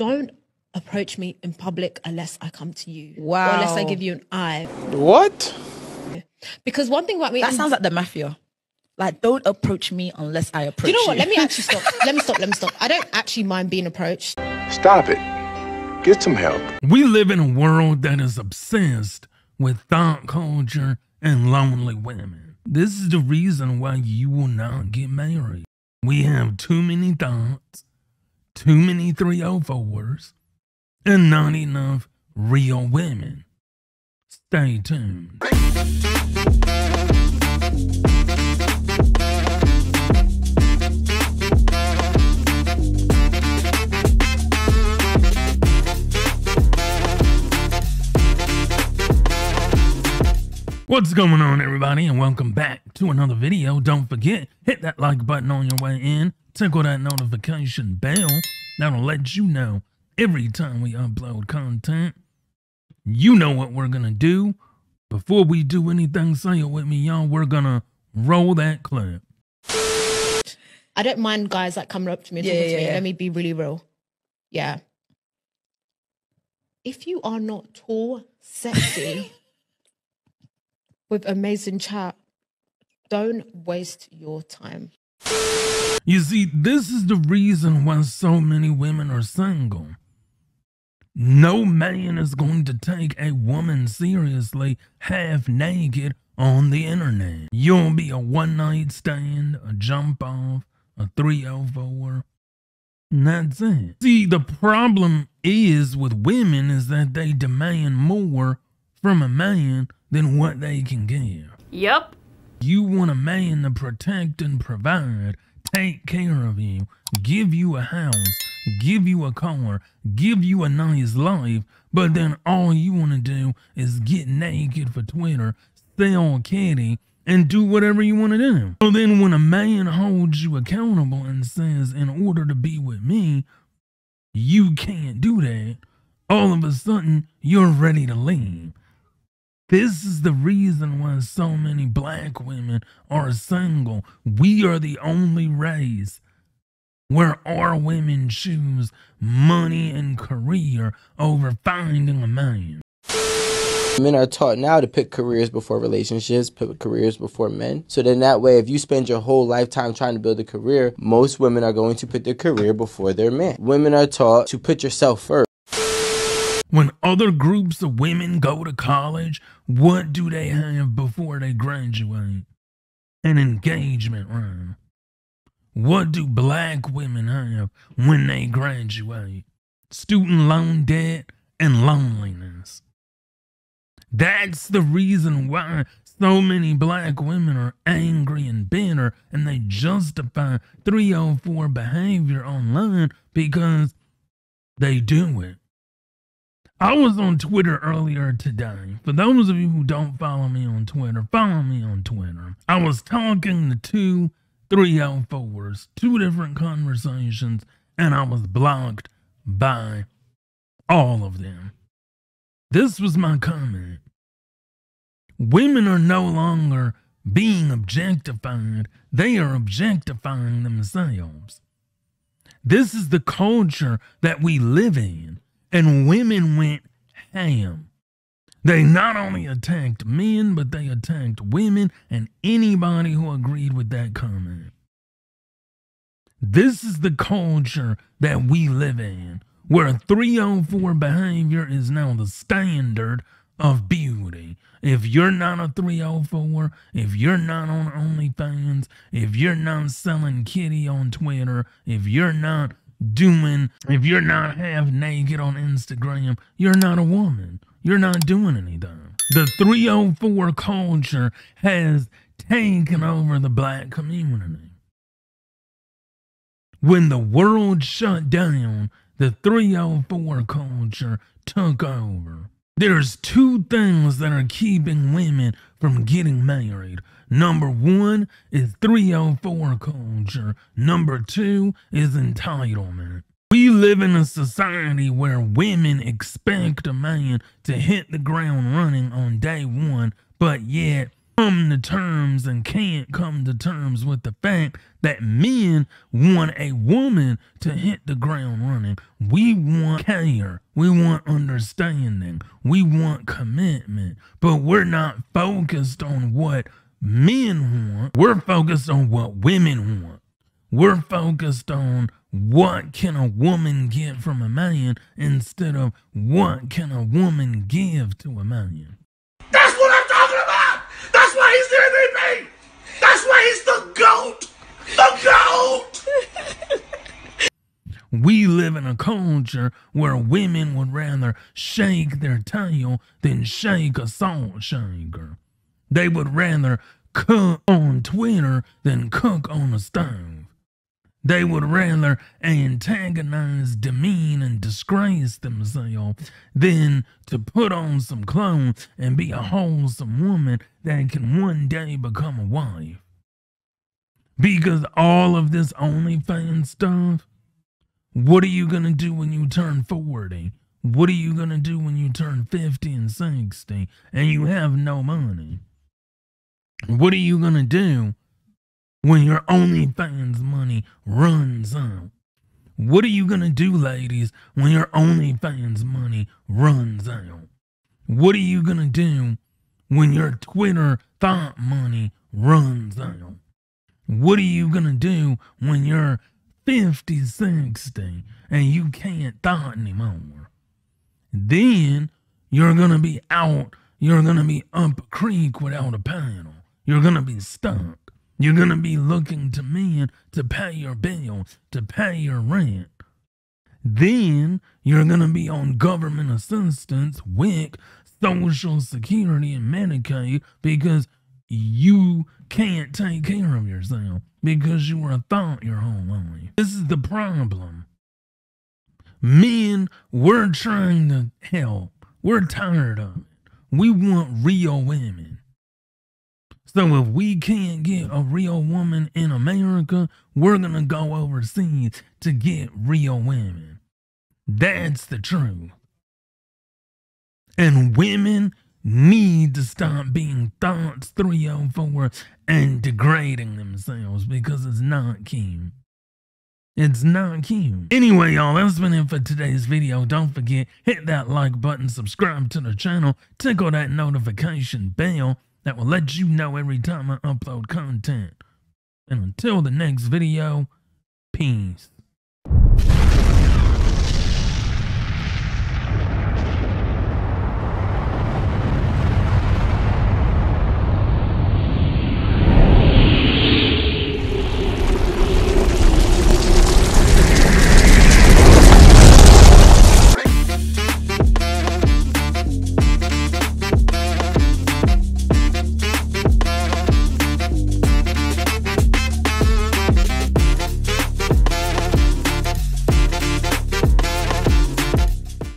don't approach me in public unless I come to you. Wow. Or unless I give you an eye. What? Because one thing about me, That sounds like the mafia. Like, don't approach me unless I approach you. you know what? Let me actually stop. let me stop. Let me stop. I don't actually mind being approached. Stop it. Get some help. We live in a world that is obsessed with thot culture and lonely women. This is the reason why you will not get married. We have too many thots, too many 304s, and not enough real women. Stay tuned. What's going on, everybody, and welcome back to another video. Don't forget, hit that like button on your way in, tickle that notification bell. That'll let you know every time we upload content. You know what we're gonna do. Before we do anything, say it with me, y'all. We're gonna roll that clip. I don't mind guys like coming up to me and Yeah, talking yeah, to me. yeah. Let me be really real. Yeah. If you are not tall, sexy, with amazing chat, don't waste your time. You see, this is the reason why so many women are single. No man is going to take a woman seriously half naked on the internet. You'll be a one night stand, a jump off, a 304, and that's it. See, the problem is with women is that they demand more from a man than what they can give. Yep. You want a man to protect and provide, take care of you, give you a house, give you a car, give you a nice life, but then all you want to do is get naked for Twitter, sell candy, and do whatever you want to do. So then when a man holds you accountable and says, in order to be with me, you can't do that, all of a sudden you're ready to leave. This is the reason why so many black women are single. We are the only race where our women choose money and career over finding a man. Men are taught now to pick careers before relationships, pick careers before men. So then that way, if you spend your whole lifetime trying to build a career, most women are going to put their career before their man. Women are taught to put yourself first. When other groups of women go to college, what do they have before they graduate? An engagement ring. What do black women have when they graduate? Student loan debt and loneliness. That's the reason why so many black women are angry and bitter and they justify 304 behavior online because they do it. I was on Twitter earlier today. For those of you who don't follow me on Twitter, follow me on Twitter. I was talking to two 304s, two different conversations, and I was blocked by all of them. This was my comment. Women are no longer being objectified, they are objectifying themselves. This is the culture that we live in, and women went ham. They not only attacked men, but they attacked women and anybody who agreed with that comment. This is the culture that we live in, where 304 behavior is now the standard of beauty. If you're not a 304, if you're not on OnlyFans, if you're not selling kitty on Twitter, if you're not doing, if you're not half naked on Instagram, you're not a woman. You're not doing anything. The 304 culture has taken over the black community. When the world shut down, the 304 culture took over. There's two things that are keeping women from getting married. Number one is 304 culture. Number two is entitlement. We live in a society where women expect a man to hit the ground running on day one, but yet come to terms and can't come to terms with the fact that men want a woman to hit the ground running. We want care. We want understanding. We want commitment. But we're not focused on what men want. We're focused on what women want. We're focused on what can a woman get from a man instead of what can a woman give to a man. That's what I'm talking about. That's why he's the MVP. That's why he's the GOAT. The GOAT. We live in a culture where women would rather shake their tail than shake a salt shaker. They would rather cook on Twitter than cook on a stove. They would rather antagonize, demean, and disgrace themselves than to put on some clothes and be a wholesome woman that can one day become a wife. Because all of this OnlyFans stuff, what are you going to do when you turn 40? What are you going to do when you turn 50 and 60 and you have no money? What are you going to do when your OnlyFans money runs out? What are you going to do, ladies, when your OnlyFans money runs out? What are you going to do when your Twitter thot money runs out? What are you to do when you're 50, 60 and you can't thot anymore? Then you're to be out, you're to be up a creek without a paddle. You're to be stuck. You're to be looking to men to pay your bills, to pay your rent. Then you're to be on government assistance, WIC, Social Security, and Medicaid because you can't take care of yourself because you were thot your whole life. This is the problem. Men, we're trying to help. We're tired of it. We want real women. So if we can't get a real woman in America, we're going to go overseas to get real women. That's the truth. And women need to stop being thots 304 and degrading themselves because it's not cute. It's not cute. Anyway, y'all, that's been it for today's video. Don't forget, hit that like button, subscribe to the channel, tickle that notification bell that will let you know every time I upload content. And until the next video, peace.